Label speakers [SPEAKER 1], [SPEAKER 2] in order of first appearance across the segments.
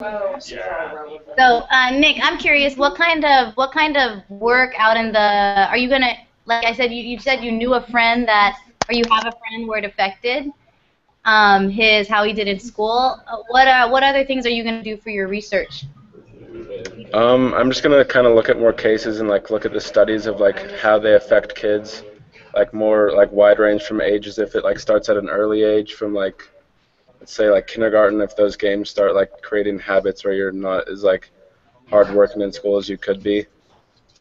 [SPEAKER 1] So, uh, Nick, I'm curious, what kind of what kind of work out in the are you gonna like I said you, you said you knew a friend that or you have a friend where it affected um, his how he did in school. Uh, what uh, what other things are you gonna do for your research?
[SPEAKER 2] Um, I'm just gonna kind of look at more cases and like look at the studies of like how they affect kids, like more like wide range from ages. If it like starts at an early age, from like say like kindergarten, if those games start like creating habits where you're not as like hard working in school as you could be,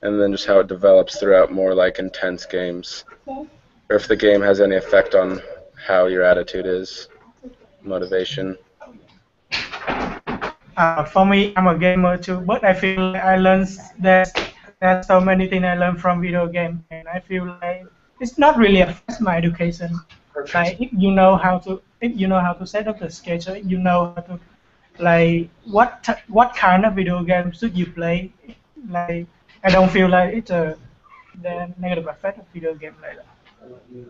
[SPEAKER 2] and then just how it develops throughout more like intense games, or if the game has any effect on how your attitude is, motivation.
[SPEAKER 3] Uh, for me, I'm a gamer too, but I feel I learned there's there's so many things I learned from video game, and I feel like it's not really affects my education. Like if you know how to if you know how to set up the schedule, you know how to like what t- what kind of video game should you play. Like I don't feel like it's a the negative effect of video game like that.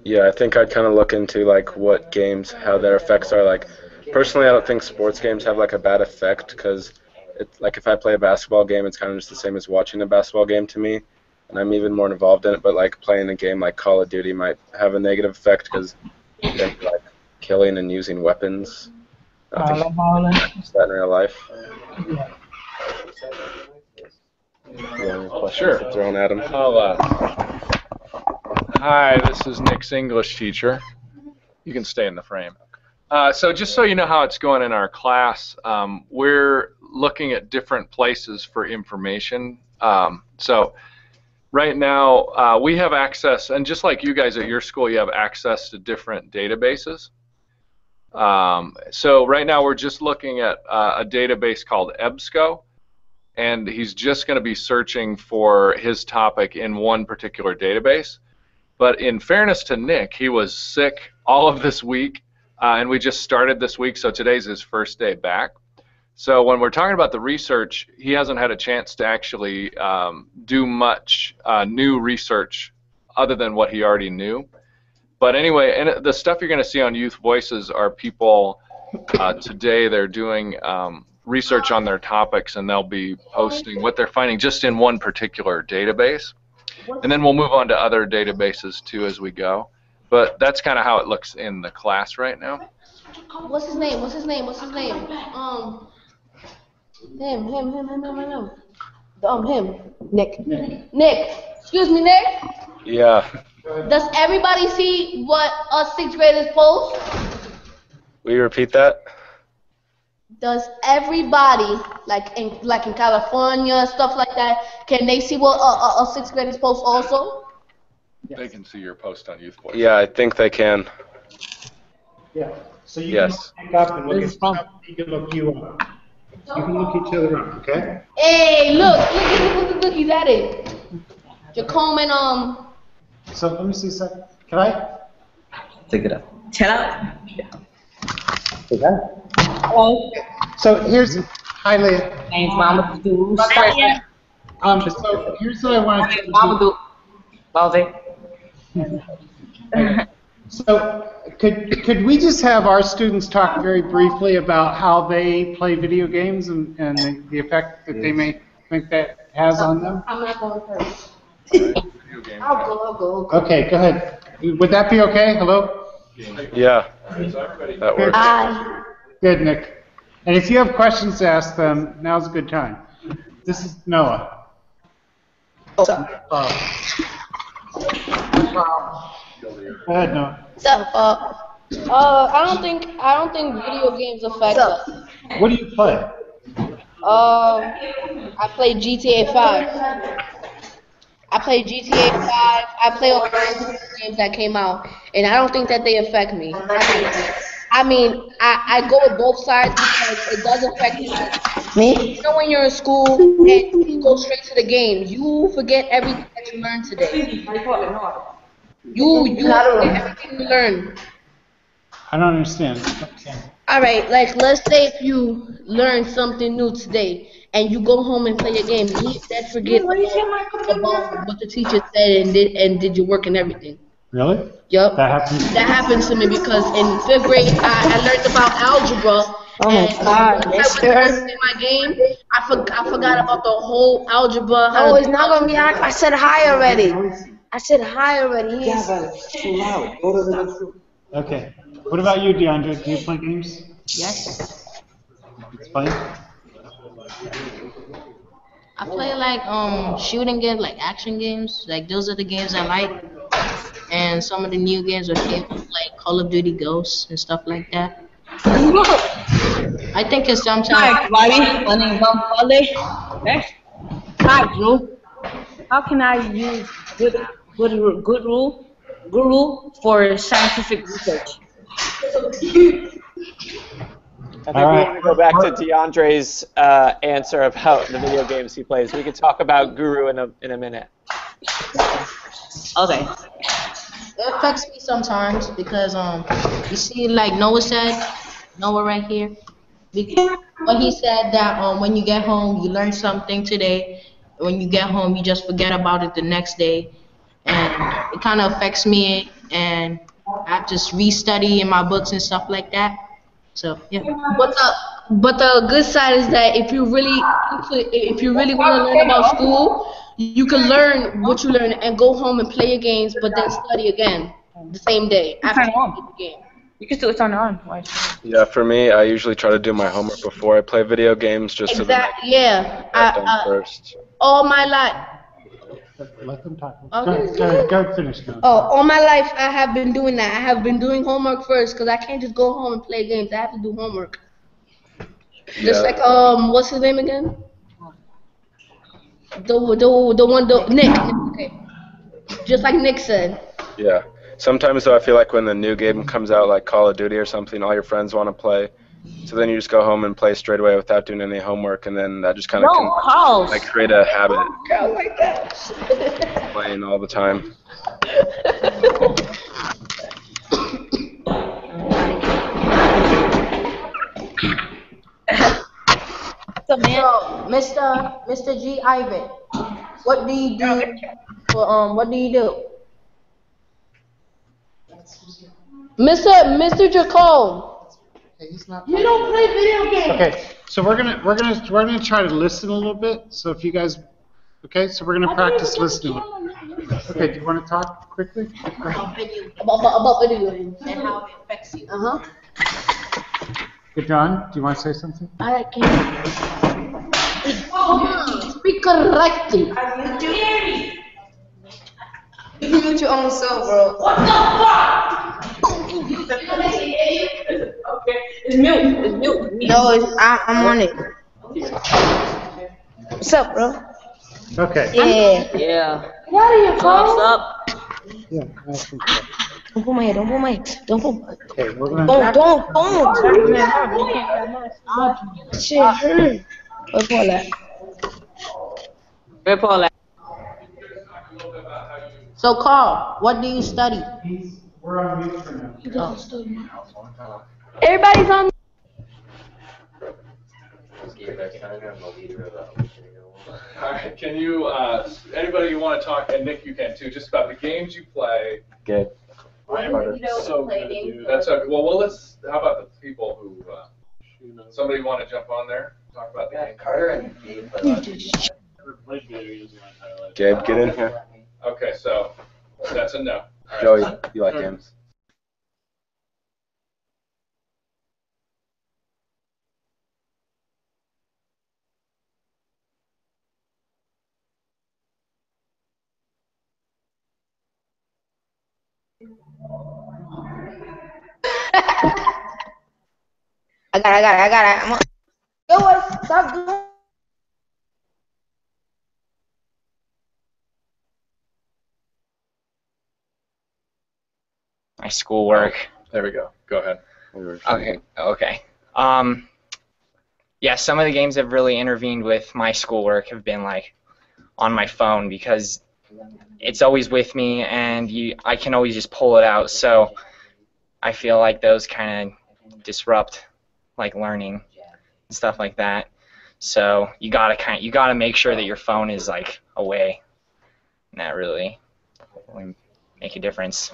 [SPEAKER 2] Yeah, I think I'd kind of look into like what games, how their effects are. Like, personally, I don't think sports games have like a bad effect because, it's like, if I play a basketball game, it's kind of just the same as watching a basketball game to me, and I'm even more involved in it. But like playing a game like Call of Duty might have a negative effect because like killing and using weapons. I don't
[SPEAKER 3] Uh,
[SPEAKER 2] think that in real life.
[SPEAKER 3] Yeah.
[SPEAKER 2] Yeah,
[SPEAKER 4] Sure.
[SPEAKER 2] Thrown at 'em?
[SPEAKER 4] I'll, uh, hi, this is Nick's English teacher. You can stay in the frame. Uh, so just so you know how it's going in our class, um, we're looking at different places for information. Um, so right now uh, we have access, and just like you guys at your school, you have access to different databases. Um, so right now we're just looking at uh, a database called EBSCO and he's just going to be searching for his topic in one particular database. But in fairness to Nick, he was sick all of this week, uh, and we just started this week, so today's his first day back. So when we're talking about the research, he hasn't had a chance to actually um, do much uh, new research other than what he already knew. But anyway, and the stuff you're going to see on Youth Voices are people uh, today. They're doing um, research on their topics, and they'll be posting what they're finding just in one particular database. And then we'll move on to other databases too as we go. But that's kind of how it looks in the class right now.
[SPEAKER 5] What's his name? What's his name? What's his name? Um, him, him, him, him, him, him, him. Um, him. Nick. Nick. Excuse me, Nick.
[SPEAKER 2] Yeah.
[SPEAKER 5] Does everybody see what us sixth graders post?
[SPEAKER 2] Will you repeat that?
[SPEAKER 5] Does everybody, like in like in California, stuff like that, can they see what uh, uh, us sixth graders post also?
[SPEAKER 4] They can see your post on Youth Voice.
[SPEAKER 2] Yeah, I think they can.
[SPEAKER 6] Yeah. So you
[SPEAKER 2] Yes.
[SPEAKER 6] can look up and look at. You can look you up. You can look each other up. Okay.
[SPEAKER 5] Hey, look, look, look, look, look, look, he's at it. Jacome and um,
[SPEAKER 6] So let me see a second. Can I?
[SPEAKER 7] Take it up.
[SPEAKER 8] Shut up.
[SPEAKER 6] Okay.
[SPEAKER 8] Hello.
[SPEAKER 6] So here's hi Leah.
[SPEAKER 8] Name's Mama Do.
[SPEAKER 6] Um, so here's what I want to do.
[SPEAKER 8] Mama Do. Baldy.
[SPEAKER 6] So could could we just have our students talk very briefly about how they play video games and, and the, the effect that they may think that has on them?
[SPEAKER 5] I'm not going first. I'll go, I'll go. I'll go.
[SPEAKER 6] Okay, go ahead. Would that be okay? Hello?
[SPEAKER 2] Yeah. That works.
[SPEAKER 5] Bye.
[SPEAKER 6] Good, Nick. And if you have questions to ask them, now's a good time. This is Noah. Uh, Go ahead, Noah.
[SPEAKER 5] So, uh, uh, I don't think I don't think video games affect us.
[SPEAKER 6] What do you play?
[SPEAKER 5] Um, I play GTA 5. I play GTA 5. I play all the games that came out, and I don't think that they affect me. I mean, I mean, I, I go with both sides because it does affect me.
[SPEAKER 8] Me?
[SPEAKER 5] You know when you're in school and you go straight to the game, you forget everything that you learned today. You you forget everything you learned.
[SPEAKER 6] I don't understand.
[SPEAKER 5] All right, like let's say if you learn something new today and you go home and play a game, you that forget about, about what the teacher said and did and did your work and everything.
[SPEAKER 6] Really?
[SPEAKER 5] Yup.
[SPEAKER 6] That happens?
[SPEAKER 5] That happens to me because in fifth grade I, I learned about algebra Oh my god, mister. In my game, I, for, I forgot about the whole algebra.
[SPEAKER 7] Oh, it's not gonna be high. I said hi already. I said hi already. He's,
[SPEAKER 8] it's too loud. Go to the next room.
[SPEAKER 6] Okay. What about you, DeAndre? Do you play games?
[SPEAKER 1] Yes.
[SPEAKER 6] It's Explain.
[SPEAKER 1] I play like um shooting games, like action games. Like those are the games I like. And some of the new games are came out, like Call of Duty Ghosts and stuff like that. I think it's sometimes.
[SPEAKER 8] Hi,
[SPEAKER 1] sometimes
[SPEAKER 8] everybody. My name is Bale. Next. Hi, Drew. How can I use good, good, ru- good rule, good for scientific research?
[SPEAKER 9] I think
[SPEAKER 6] All
[SPEAKER 9] we
[SPEAKER 6] right.
[SPEAKER 9] want to go back to DeAndre's uh, answer about the video games he plays. We can talk about Guru in a in a minute.
[SPEAKER 8] Okay.
[SPEAKER 1] it affects me sometimes because um you see like Noah said, Noah right here. Because when he said that um when you get home you learn something today, when you get home you just forget about it the next day, and it kind of affects me and I have to just restudy in my books and stuff like that. So yeah.
[SPEAKER 5] But the but the good side is that if you really if you really want to learn about school, you can learn what you learn and go home and play your games, but then study again the same day after you
[SPEAKER 8] on.
[SPEAKER 5] play the game.
[SPEAKER 8] You can still turn it on. Why?
[SPEAKER 2] Yeah, for me, I usually try to do my homework before I play video games, just so that
[SPEAKER 5] Exactly. Yeah.
[SPEAKER 2] I get
[SPEAKER 5] I, I,
[SPEAKER 2] first.
[SPEAKER 5] all my life.
[SPEAKER 6] Let them talk.
[SPEAKER 5] Okay.
[SPEAKER 6] Go, go, go finish now.
[SPEAKER 5] Oh, all my life I have been doing that. I have been doing homework first because I can't just go home and play games. I have to do homework. Just
[SPEAKER 2] Yeah.
[SPEAKER 5] like um, what's his name again? The the the one the Nick. Okay. Just like Nick said.
[SPEAKER 2] Yeah. Sometimes though, I feel like when the new game comes out, like Call of Duty or something, all your friends want to play. So then you just go home and play straight away without doing any homework, and then that just kind of
[SPEAKER 8] No,
[SPEAKER 2] can like create a habit
[SPEAKER 5] Girl like that.
[SPEAKER 2] playing all the time.
[SPEAKER 5] So, Mr. Mr. G. Ivan, what do you do? For, um, what do you do? Mr. Mr. Jacome. You don't play video games.
[SPEAKER 6] Okay, so we're gonna we're gonna we're gonna try to listen a little bit. So if you guys, okay, so we're gonna practice listening. Okay, do you want to talk quickly?
[SPEAKER 5] About, about, about video games and how it affects you. Uh huh.
[SPEAKER 6] Good, John. Do you want to say something?
[SPEAKER 5] I can't. Speak correctly.
[SPEAKER 7] mute your own self, bro.
[SPEAKER 8] Okay. It's mute. It's mute.
[SPEAKER 7] No, it's, I, I'm on it. What's up, bro?
[SPEAKER 6] Okay.
[SPEAKER 7] Yeah.
[SPEAKER 8] Yeah.
[SPEAKER 5] What are you
[SPEAKER 8] What's up?
[SPEAKER 6] Yeah. I think so.
[SPEAKER 7] Don't pull my head. Don't pull my head. Don't pull.
[SPEAKER 6] Okay, we're gonna.
[SPEAKER 7] Don't, don't, don't. Shit hurt. Wait, pull that.
[SPEAKER 8] Where Paul at?
[SPEAKER 1] So Carl, what do you study?
[SPEAKER 6] We're on mute for now.
[SPEAKER 5] Everybody's on.
[SPEAKER 4] All right. Can you, uh, anybody you want to talk, and Nick, you can too, just about the games you play.
[SPEAKER 2] Good.
[SPEAKER 4] I am so good at do- That's okay. Well, well, let's. How about the people who? Uh, somebody want to jump on there? Talk about the game.
[SPEAKER 8] Carter and Gabe.
[SPEAKER 2] Gabe, get in here.
[SPEAKER 4] Okay, so that's a no. All right.
[SPEAKER 2] Joey, you like games?
[SPEAKER 7] I got it, I got it, I got it. I'm on. Yo, what? Stop doing.
[SPEAKER 10] My schoolwork.
[SPEAKER 4] There we go. Go ahead.
[SPEAKER 10] Okay, okay. Um, yeah, some of the games that have really intervened with my schoolwork have been like on my phone because it's always with me and you I can always just pull it out. So I feel like those kind of disrupt like learning and stuff like that. So you gotta kind you gotta make sure that your phone is like away. And that really, really make a difference.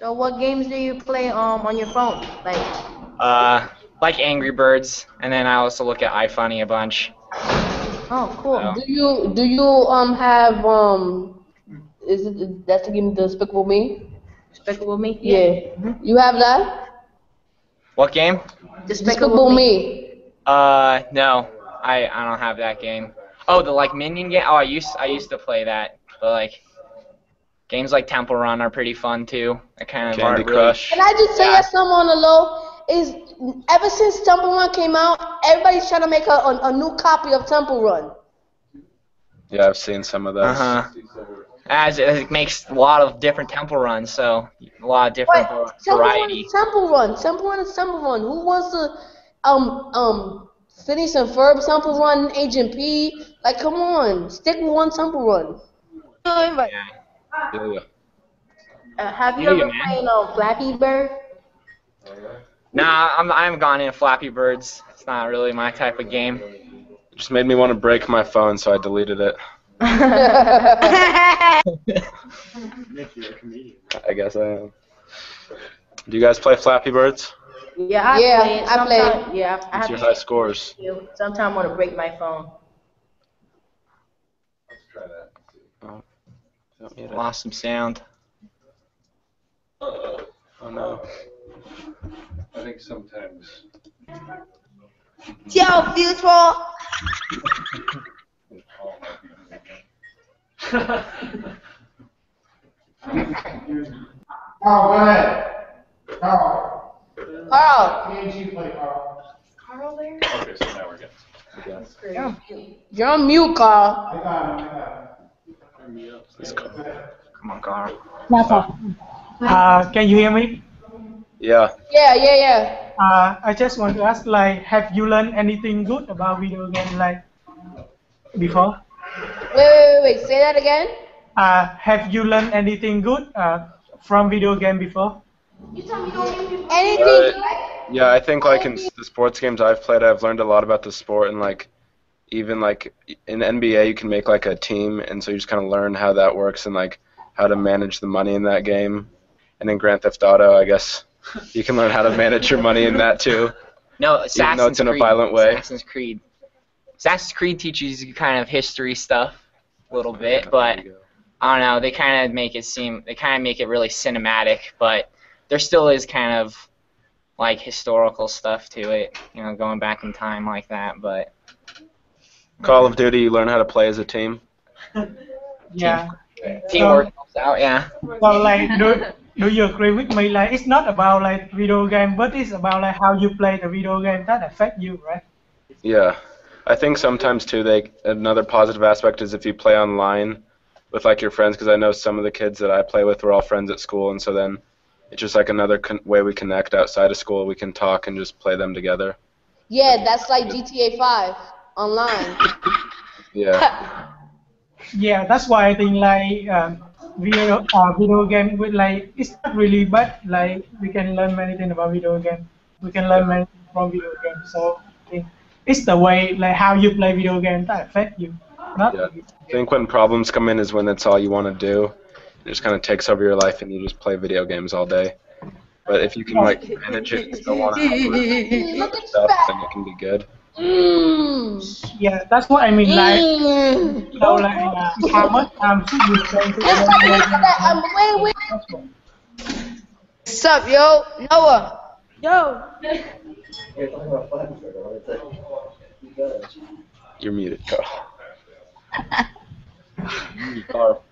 [SPEAKER 1] So what games do you play um on your phone? Like
[SPEAKER 10] Uh, like Angry Birds, and then I also look at iFunny a bunch.
[SPEAKER 1] Oh, cool.
[SPEAKER 10] So-
[SPEAKER 5] Do you do you um have um is it that's the game Despicable Me?
[SPEAKER 8] Despicable Me?
[SPEAKER 5] Yeah. You have that?
[SPEAKER 10] What game?
[SPEAKER 5] Despicable Me.
[SPEAKER 10] Uh, no, I I don't have that game. Oh, the like Minion game. Oh, I used I used to play that, but like games like Temple Run are pretty fun too. I kind of
[SPEAKER 2] Candy
[SPEAKER 10] aren't really-
[SPEAKER 5] Can I just say
[SPEAKER 10] Yeah.
[SPEAKER 5] something on the low? Is ever since Temple Run came out, everybody's trying to make a, a, a new copy of Temple Run.
[SPEAKER 2] Yeah, I've seen some of those.
[SPEAKER 10] Uh huh. As it makes a lot of different Temple Runs, so a lot of different
[SPEAKER 5] But
[SPEAKER 10] var-
[SPEAKER 5] Temple Run
[SPEAKER 10] variety.
[SPEAKER 5] Temple Run. Temple Run is Temple Run. Who wants to um um Phineas and Ferb Temple Run, Agent P? Like, come on, stick with one Temple Run.
[SPEAKER 10] Yeah.
[SPEAKER 2] Yeah, yeah.
[SPEAKER 7] Uh, have you
[SPEAKER 10] Yeah,
[SPEAKER 7] ever
[SPEAKER 10] man.
[SPEAKER 7] played on Flappy Bird?
[SPEAKER 10] Nah, I'm I'm gone in Flappy Birds. It's not really my type of game.
[SPEAKER 2] It just made me want to break my phone, so I deleted it. I guess I am. Do you guys play Flappy Birds?
[SPEAKER 7] Yeah, I
[SPEAKER 5] Yeah,
[SPEAKER 7] play it.
[SPEAKER 5] I play
[SPEAKER 7] Yeah, I
[SPEAKER 2] What's
[SPEAKER 7] have
[SPEAKER 2] your
[SPEAKER 7] to
[SPEAKER 2] high scores?
[SPEAKER 7] Sometimes I want to break my phone.
[SPEAKER 2] Don't need it.
[SPEAKER 10] Lost some sound.
[SPEAKER 2] Oh no.
[SPEAKER 4] I think sometimes.
[SPEAKER 7] Yo, Future!
[SPEAKER 6] Carl, go ahead. Carl.
[SPEAKER 5] Carl,
[SPEAKER 6] Me and you play Carl. Carl there?
[SPEAKER 4] Okay, so now we're good.
[SPEAKER 5] you're on mute, Carl.
[SPEAKER 6] I got him, I got him.
[SPEAKER 10] Come on, Carl.
[SPEAKER 3] Uh, can you hear me?
[SPEAKER 2] Yeah.
[SPEAKER 5] Yeah, yeah, yeah.
[SPEAKER 3] Uh, I just want to ask, like, have you learned anything good about video game, like, before?
[SPEAKER 5] Wait, wait, wait, wait. Say that again.
[SPEAKER 3] Uh, have you learned anything good uh, from video game before?
[SPEAKER 5] Anything?
[SPEAKER 2] Yeah, I think like in the sports games I've played, I've learned a lot about the sport and like even like in NBA you can make like a team, and so you just kind of learn how that works and like how to manage the money in that game. And in Grand Theft Auto, I guess you can learn how to manage your money in that too.
[SPEAKER 10] No,
[SPEAKER 2] though
[SPEAKER 10] Assassin's
[SPEAKER 2] it's in a
[SPEAKER 10] Creed.
[SPEAKER 2] violent way.
[SPEAKER 10] Assassin's Creed. Assassin's Creed teaches you kind of history stuff a little bit, but I don't know. They kind of make it seem they kind of make it really cinematic, but there still is kind of like historical stuff to it, you know, going back in time like that. But
[SPEAKER 2] Call of Duty, you learn how to play as a team.
[SPEAKER 3] Yeah.
[SPEAKER 10] teamwork helps out, yeah.
[SPEAKER 3] So, like, do, do you agree with me? Like, it's not about like video game, but it's about like how you play the video game that affect you, right?
[SPEAKER 2] Yeah, I think sometimes too. They another positive aspect is if you play online with like your friends, because I know some of the kids that I play with were all friends at school, and so then it's just like another con- way we connect outside of school. We can talk and just play them together.
[SPEAKER 5] Yeah, that's like GTA 5 online.
[SPEAKER 2] Yeah,
[SPEAKER 3] Yeah, that's why I think like um, video uh, video game with like it's not really bad. Like we can learn many things about video game. We can learn many things from video game. So I think it's the way like how you play video game that affect you. Not
[SPEAKER 2] yeah. I think when problems come in is when that's all you want to do. It just kind of takes over your life, and you just play video games all day. But if you can like manage it and still want to
[SPEAKER 5] Look at
[SPEAKER 2] stuff, then it can be good.
[SPEAKER 5] Mm.
[SPEAKER 3] Yeah, that's what I mean. Like
[SPEAKER 5] Mm.
[SPEAKER 3] you know, like uh, how much time should you spend to
[SPEAKER 5] Just like
[SPEAKER 3] video
[SPEAKER 5] look at that. Um, wait, wait. What's up, yo? Noah. Yo.
[SPEAKER 2] You're muted, Carl. Carl.